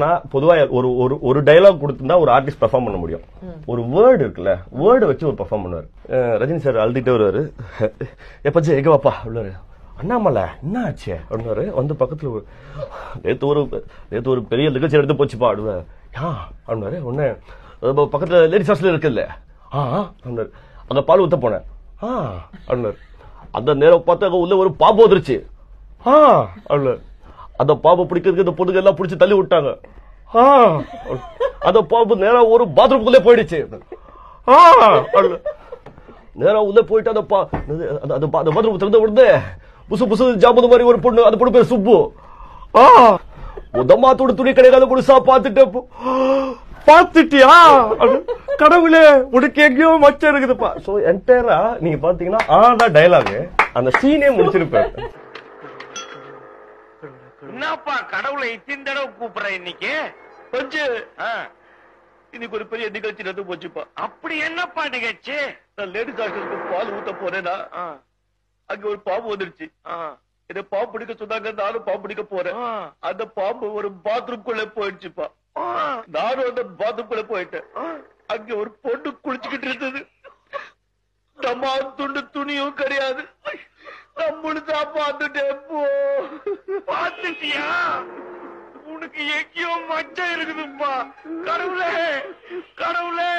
ஆர்ட்னா பொதுவா ஒரு ஒரு ஒரு டைலாக் கொடுத்துருந்தா ஒரு ஆர்டிஸ்ட் பெர்ஃபார்ம் பண்ண முடியும். ஒரு வேர்டு இருக்குல்ல வேர்டு வச்சு ஒரு பெர்ஃபார்ம் பண்ணுவார். ரஜினி சார் அழுதுகிட்டே வருவாரு. எப்பச்சு எங்க வாப்பா? உள்ளாரு அண்ணாமலை என்ன ஆச்சு? அப்படின்னாரு வந்து பக்கத்துல ஒரு- நேத்து ஒரு நேத்து ஒரு பெரிய நிகழ்ச்சி எடுத்து போச்சுப்பா அடுவேன் ஆ அப்படின்னாரு உடனே பக்கத்துல லேடிஸ் ஹாஸ்டல் இருக்குல்ல. ஆ அப்படின்னாரு அங்க பால் ஊத்த போனேன். ஆ அப்படின்னாரு அந்த நேரம் பார்த்தா உள்ள ஒரு பாம்பு வந்துருச்சு. ஆ அப்படின்னாரு அந்த பாம்பு பிடிக்கிறதுக்கு இந்த பொண்ணுங்க எல்லாம் பிடிச்சி தள்ளி விட்டாங்க. ஆ. அந்த பாம்பு நேரா ஒரு பாத்ரூம்குள்ளே போயிடுச்சு. ஆ. நேரா உள்ள போயிட்டு அந்த பா- அந்த- அந்த- பா- அந்த பாத்ரூம் திறந்து விடுது புசு புசு ஜாமது மாதிரி ஒரு பொண்ணு அந்த பொண்ணு பேர் சுப்பு. ஆ. உதமாத்தோட துணி கிடைக்காத குடிசா பாத்துட்டு போ- பாத்துட்டியா கடவுளே உனக்கு எங்கேயோ மச்சம் இருக்குதுப்பா. சோ என்டையரா நீங்க பாத்தீங்கன்னா ஆனா டயலாக் அந்த சீனே முடிச்சிருப்பேன். கடவுளை இத்தனை தடவை கூப்பிடுற இன்னைக்கு? கொஞ்சம் இன்னைக்கு ஒரு பெரிய நிகழ்ச்சி நடந்து போச்சுப்பா அப்படி என்னப்பா நிகழ்ச்சி? நான் லேடிஸ் ஹாஸ்டலுக்கு பால் ஊத்த போறேன்னா ஆ, அங்க ஒரு பாம்பு வந்துருச்சு. இதை பாம்பு பிடிக்க சொன்னாங்க நானும் பாம்பு பிடிக்க போறேன். அந்த பாம்பு ஒரு பாத்ரூம் குள்ள போயிடுச்சுப்பா. நானும் அந்த பாத்ரூம் குள்ள போயிட்டேன். அங்க ஒரு பொண்ணு குளிச்சுக்கிட்டு இருந்தது. நம்ம துண்டு துணியும் கிடையாது. முழுசா பார்த்துட்டேன் போ. பாத்துட்டியா உனக்கு எங்கேயோ மச்சம் இருக்குதுப்பா கடவுளே கடவுளே.